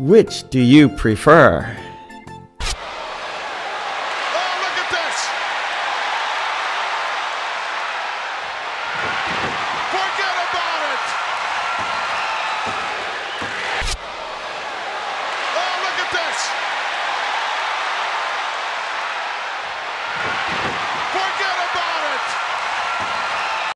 Which do you prefer?